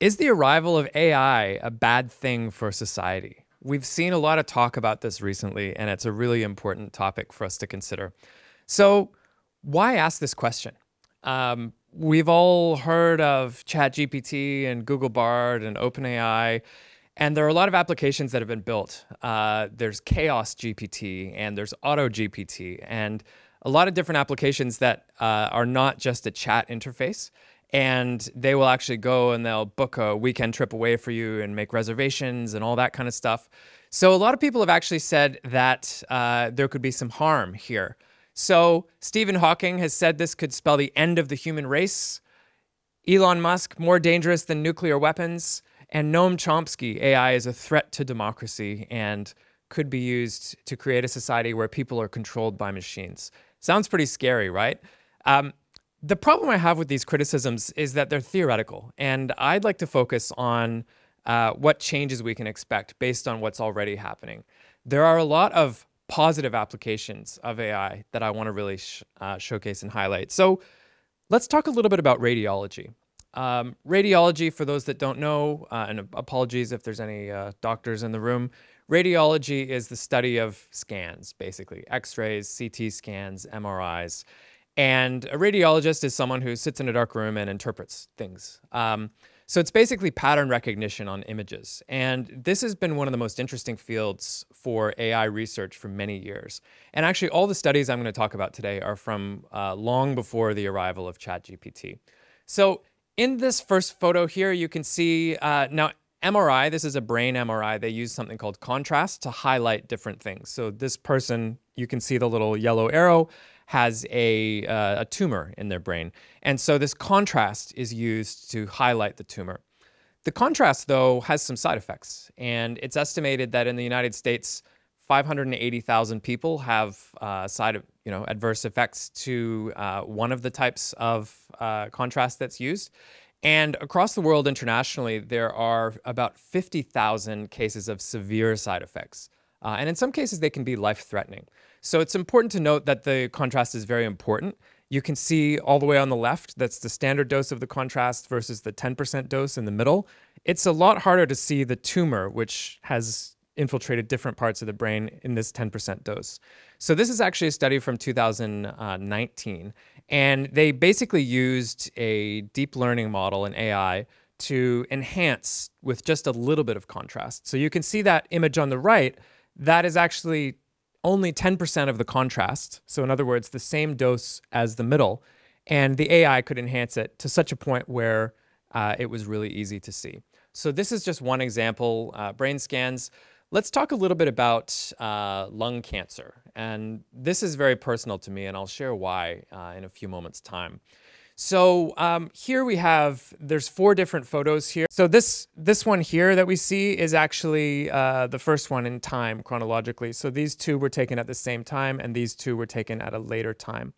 Is the arrival of AI a bad thing for society? We've seen a lot of talk about this recently, and it's a really important topic for us to consider. So, why ask this question? Um, we've all heard of ChatGPT and Google Bard and OpenAI, and there are a lot of applications that have been built. Uh, there's Chaos GPT and there's Auto GPT, and a lot of different applications that uh, are not just a chat interface and they will actually go and they'll book a weekend trip away for you and make reservations and all that kind of stuff. So a lot of people have actually said that uh, there could be some harm here. So Stephen Hawking has said this could spell the end of the human race. Elon Musk more dangerous than nuclear weapons, and Noam Chomsky AI is a threat to democracy and could be used to create a society where people are controlled by machines. Sounds pretty scary, right? Um, the problem I have with these criticisms is that they're theoretical, and I'd like to focus on uh, what changes we can expect based on what's already happening. There are a lot of positive applications of AI that I want to really sh- uh, showcase and highlight. So let's talk a little bit about radiology. Um, radiology, for those that don't know, uh, and apologies if there's any uh, doctors in the room, radiology is the study of scans, basically x rays, CT scans, MRIs. And a radiologist is someone who sits in a dark room and interprets things. Um, so it's basically pattern recognition on images. And this has been one of the most interesting fields for AI research for many years. And actually, all the studies I'm going to talk about today are from uh, long before the arrival of ChatGPT. So in this first photo here, you can see uh, now MRI, this is a brain MRI. They use something called contrast to highlight different things. So this person, you can see the little yellow arrow has a, uh, a tumor in their brain. And so this contrast is used to highlight the tumor. The contrast, though, has some side effects. And it's estimated that in the United States, 580,000 people have uh, side, you know, adverse effects to uh, one of the types of uh, contrast that's used. And across the world, internationally, there are about 50,000 cases of severe side effects. Uh, and in some cases, they can be life threatening. So it's important to note that the contrast is very important. You can see all the way on the left, that's the standard dose of the contrast versus the 10% dose in the middle. It's a lot harder to see the tumor, which has infiltrated different parts of the brain in this 10% dose. So this is actually a study from 2019, and they basically used a deep learning model in AI to enhance with just a little bit of contrast. So you can see that image on the right, that is actually only 10% of the contrast. So, in other words, the same dose as the middle. And the AI could enhance it to such a point where uh, it was really easy to see. So, this is just one example uh, brain scans. Let's talk a little bit about uh, lung cancer. And this is very personal to me, and I'll share why uh, in a few moments' time. So um, here we have, there's four different photos here. So this, this one here that we see is actually uh, the first one in time chronologically. So these two were taken at the same time and these two were taken at a later time.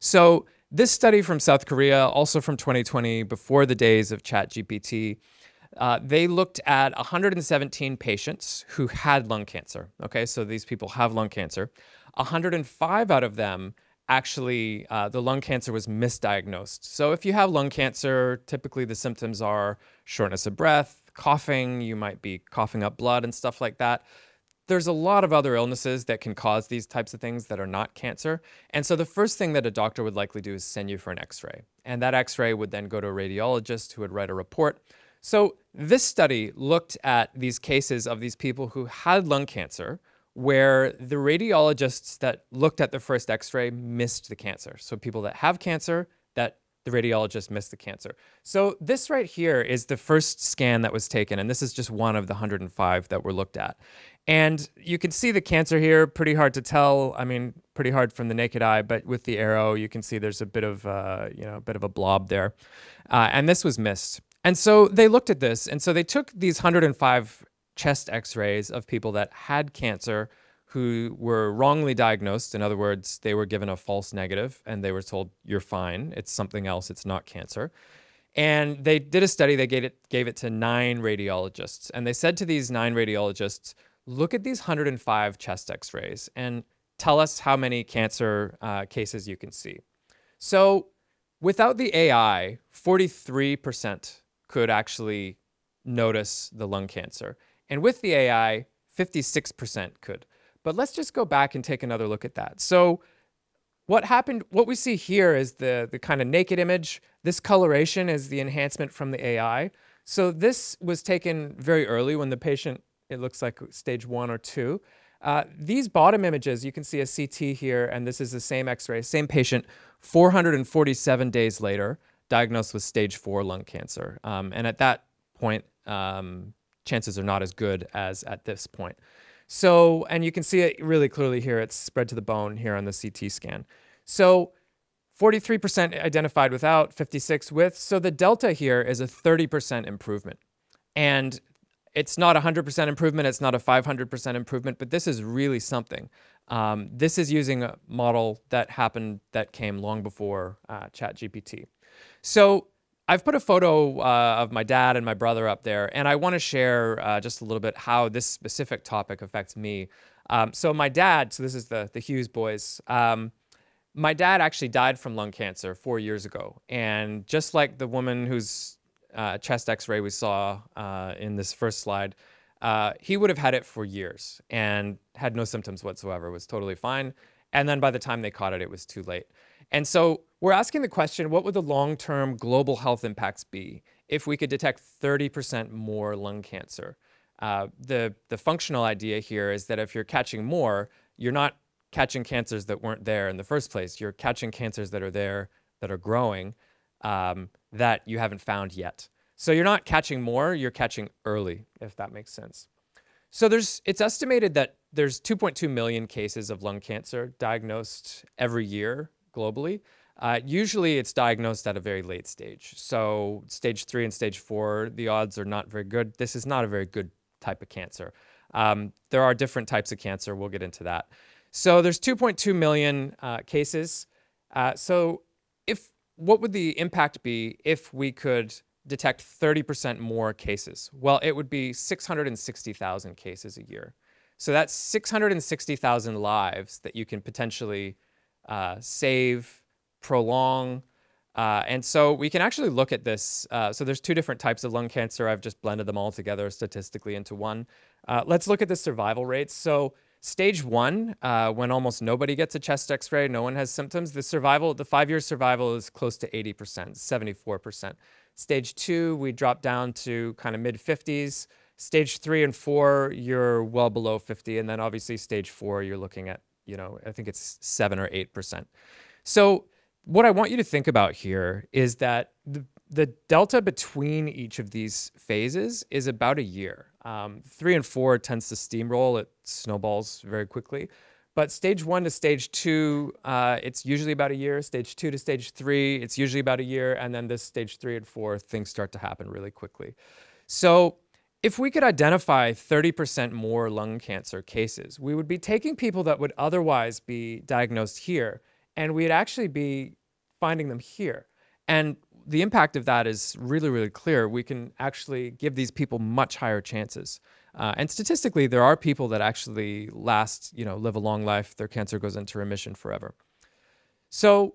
So this study from South Korea, also from 2020, before the days of ChatGPT, uh, they looked at 117 patients who had lung cancer. Okay, so these people have lung cancer. 105 out of them actually uh, the lung cancer was misdiagnosed. So if you have lung cancer, typically the symptoms are shortness of breath, coughing, you might be coughing up blood and stuff like that. There's a lot of other illnesses that can cause these types of things that are not cancer. And so the first thing that a doctor would likely do is send you for an x ray. And that x ray would then go to a radiologist who would write a report. So this study looked at these cases of these people who had lung cancer where the radiologists that looked at the first x-ray missed the cancer. So people that have cancer, that the radiologist missed the cancer. So this right here is the first scan that was taken, and this is just one of the 105 that were looked at. And you can see the cancer here, pretty hard to tell. I mean, pretty hard from the naked eye, but with the arrow, you can see there's a bit of, uh, you know, a bit of a blob there. Uh, and this was missed. And so they looked at this, and so they took these 105 chest x rays of people that had cancer who were wrongly diagnosed. In other words, they were given a false negative and they were told, you're fine, it's something else, it's not cancer. And they did a study, they gave it, gave it to nine radiologists. And they said to these nine radiologists, look at these 105 chest x rays and tell us how many cancer uh, cases you can see. So without the AI, 43% could actually notice the lung cancer. And with the AI, 56% could. But let's just go back and take another look at that. So what happened, what we see here is the, the kind of naked image. This coloration is the enhancement from the AI. So this was taken very early when the patient, it looks like stage one or two. Uh, these bottom images, you can see a CT here, and this is the same x-ray, same patient, 447 days later, diagnosed with stage four lung cancer. Um, and at that point, um, chances are not as good as at this point. So, and you can see it really clearly here. It's spread to the bone here on the CT scan. So 43% identified without, 56 with. So the delta here is a 30% improvement. And it's not a 100% improvement, it's not a 500% improvement, but this is really something. Um, this is using a model that happened that came long before uh, ChatGPT. So I've put a photo uh, of my dad and my brother up there, and I want to share uh, just a little bit how this specific topic affects me. Um, so my dad, so this is the the Hughes boys. Um, my dad actually died from lung cancer four years ago, and just like the woman whose uh, chest X-ray we saw uh, in this first slide, uh, he would have had it for years and had no symptoms whatsoever. Was totally fine, and then by the time they caught it, it was too late. And so we're asking the question what would the long term global health impacts be if we could detect 30% more lung cancer? Uh, the, the functional idea here is that if you're catching more, you're not catching cancers that weren't there in the first place. You're catching cancers that are there, that are growing, um, that you haven't found yet. So you're not catching more, you're catching early, if that makes sense. So there's it's estimated that there's 2.2 million cases of lung cancer diagnosed every year globally. Uh, usually it's diagnosed at a very late stage. So, stage three and stage four, the odds are not very good. This is not a very good type of cancer. Um, there are different types of cancer. We'll get into that. So, there's 2.2 million uh, cases. Uh, so, if what would the impact be if we could detect 30% more cases? Well, it would be 660,000 cases a year. So, that's 660,000 lives that you can potentially uh, save, prolong. Uh, and so we can actually look at this. Uh, so there's two different types of lung cancer. I've just blended them all together statistically into one. Uh, let's look at the survival rates. So stage one, uh, when almost nobody gets a chest X-ray, no one has symptoms, the survival, the five-year survival is close to 80%, 74%. Stage two, we drop down to kind of mid 50s. Stage three and four, you're well below 50, and then obviously stage four, you're looking at you know, I think it's seven or eight percent. So what I want you to think about here is that the, the delta between each of these phases is about a year. Um, three and four tends to steamroll; it snowballs very quickly. But stage one to stage two, uh, it's usually about a year. Stage two to stage three, it's usually about a year. And then this stage three and four, things start to happen really quickly. So if we could identify 30% more lung cancer cases, we would be taking people that would otherwise be diagnosed here, and we'd actually be finding them here. And the impact of that is really, really clear. We can actually give these people much higher chances. Uh, and statistically, there are people that actually last, you know, live a long life. Their cancer goes into remission forever. So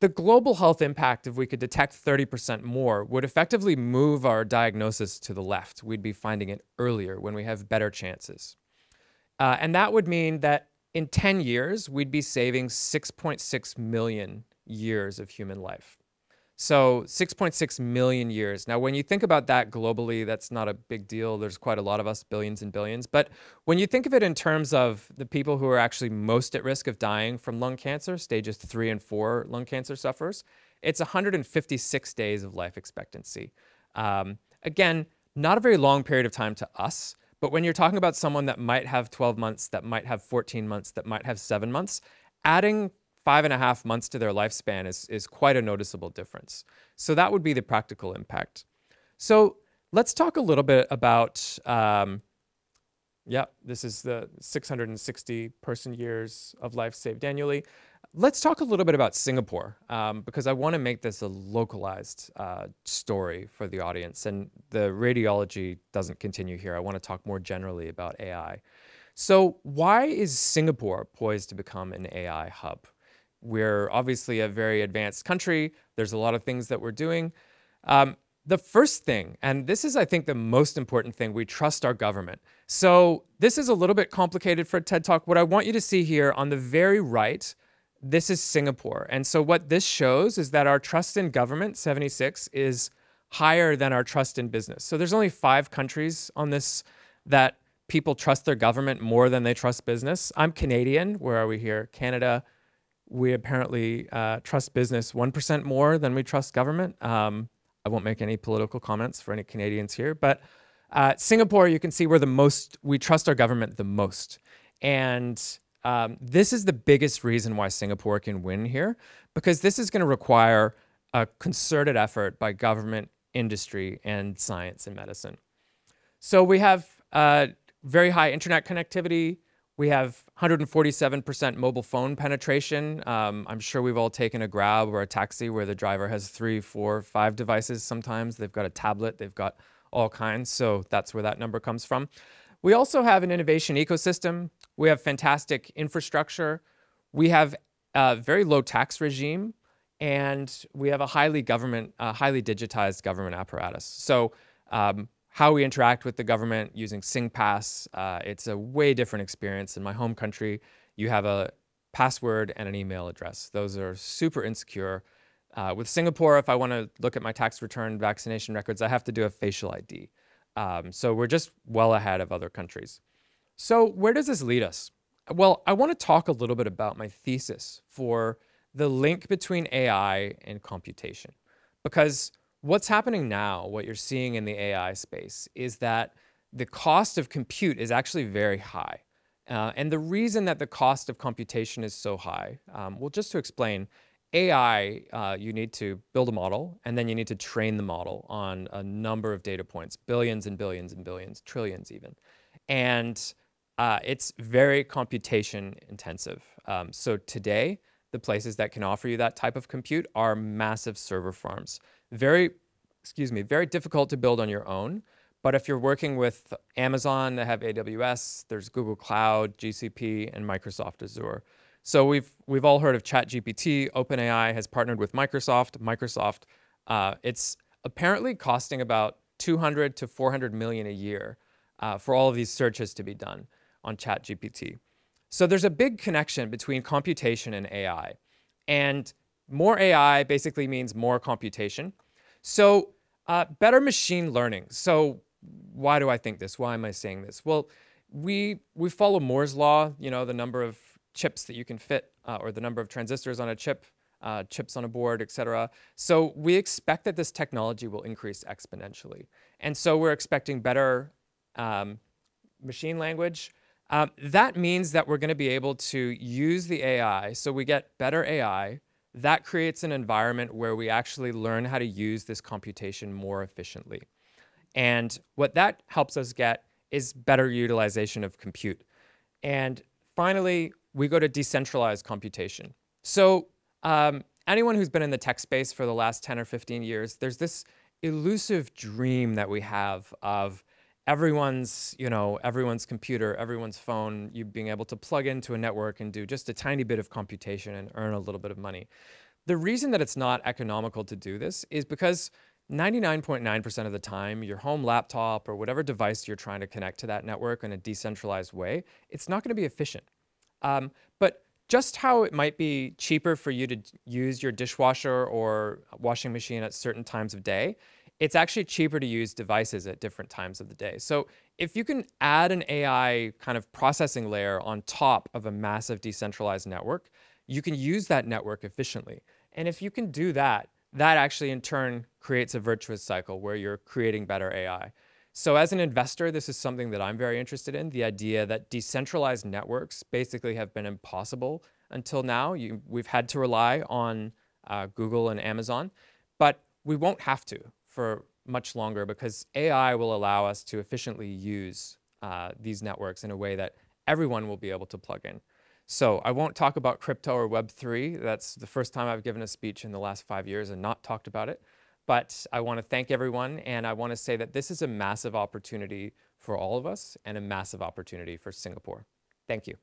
the global health impact, if we could detect 30% more, would effectively move our diagnosis to the left. We'd be finding it earlier when we have better chances. Uh, and that would mean that in 10 years, we'd be saving 6.6 million years of human life. So 6.6 million years. Now, when you think about that globally, that's not a big deal. There's quite a lot of us, billions and billions. But when you think of it in terms of the people who are actually most at risk of dying from lung cancer, stages three and four lung cancer sufferers, it's 156 days of life expectancy. Um, again, not a very long period of time to us. But when you're talking about someone that might have 12 months, that might have 14 months, that might have seven months, adding five and a half months to their lifespan is, is quite a noticeable difference. So that would be the practical impact. So let's talk a little bit about, um, yeah, this is the 660 person years of life saved annually. Let's talk a little bit about Singapore um, because I want to make this a localized uh, story for the audience. And the radiology doesn't continue here. I want to talk more generally about AI. So, why is Singapore poised to become an AI hub? We're obviously a very advanced country. There's a lot of things that we're doing. Um, the first thing, and this is, I think, the most important thing, we trust our government. So this is a little bit complicated for a TED Talk. What I want you to see here on the very right, this is Singapore. And so what this shows is that our trust in government, 76, is higher than our trust in business. So there's only five countries on this that people trust their government more than they trust business. I'm Canadian. Where are we here? Canada. We apparently uh, trust business 1% more than we trust government. Um, I won't make any political comments for any Canadians here, but uh, Singapore, you can see we're the most, we trust our government the most. And um, this is the biggest reason why Singapore can win here, because this is going to require a concerted effort by government, industry, and science and medicine. So we have uh, very high internet connectivity. We have 147% mobile phone penetration. Um, I'm sure we've all taken a grab or a taxi where the driver has three, four, five devices sometimes. They've got a tablet, they've got all kinds. So that's where that number comes from. We also have an innovation ecosystem. We have fantastic infrastructure. We have a very low tax regime, and we have a highly government, highly digitized government apparatus. So um, how we interact with the government using SingPass, uh, it's a way different experience. In my home country, you have a password and an email address. Those are super insecure. Uh, with Singapore, if I want to look at my tax return vaccination records, I have to do a facial ID. Um, so we're just well ahead of other countries. So where does this lead us? Well, I want to talk a little bit about my thesis for the link between AI and computation. Because what's happening now, what you're seeing in the AI space, is that the cost of compute is actually very high. Uh, and the reason that the cost of computation is so high, um, well, just to explain, AI, uh, you need to build a model and then you need to train the model on a number of data points, billions and billions and billions, trillions even. And uh, it's very computation intensive. Um, so today, the places that can offer you that type of compute are massive server farms very, excuse me, very difficult to build on your own. But if you're working with Amazon, they have AWS, there's Google Cloud, GCP, and Microsoft Azure. So we've we've all heard of ChatGPT. OpenAI has partnered with Microsoft. Microsoft, uh, it's apparently costing about 200 to 400 million a year uh, for all of these searches to be done on ChatGPT. So there's a big connection between computation and AI, and more AI basically means more computation. So uh, better machine learning. So why do I think this? Why am I saying this? Well, we we follow Moore's law. You know, the number of chips that you can fit, uh, or the number of transistors on a chip, uh, chips on a board, etc. So we expect that this technology will increase exponentially, and so we're expecting better um, machine language. Um, that means that we're going to be able to use the AI, so we get better AI that creates an environment where we actually learn how to use this computation more efficiently. And what that helps us get is better utilization of compute. And finally, we go to decentralized computation. So um, anyone who's been in the tech space for the last 10 or 15 years, there's this elusive dream that we have of everyone's, you know, everyone's computer, everyone's phone, you being able to plug into a network and do just a tiny bit of computation and earn a little bit of money. The reason that it's not economical to do this is because 99.9% of the time, your home laptop or whatever device you're trying to connect to that network in a decentralized way, it's not going to be efficient. Um, but just how it might be cheaper for you to use your dishwasher or washing machine at certain times of day it's actually cheaper to use devices at different times of the day. So if you can add an AI kind of processing layer on top of a massive decentralized network, you can use that network efficiently. And if you can do that, that actually in turn creates a virtuous cycle where you're creating better AI. So as an investor, this is something that I'm very interested in, the idea that decentralized networks basically have been impossible until now. You, we've had to rely on uh, Google and Amazon, but we won't have to for much longer because AI will allow us to efficiently use uh, these networks in a way that everyone will be able to plug in. So I won't talk about crypto or Web3. That's the first time I've given a speech in the last five years and not talked about it. But I want to thank everyone, and I want to say that this is a massive opportunity for all of us and a massive opportunity for Singapore. Thank you.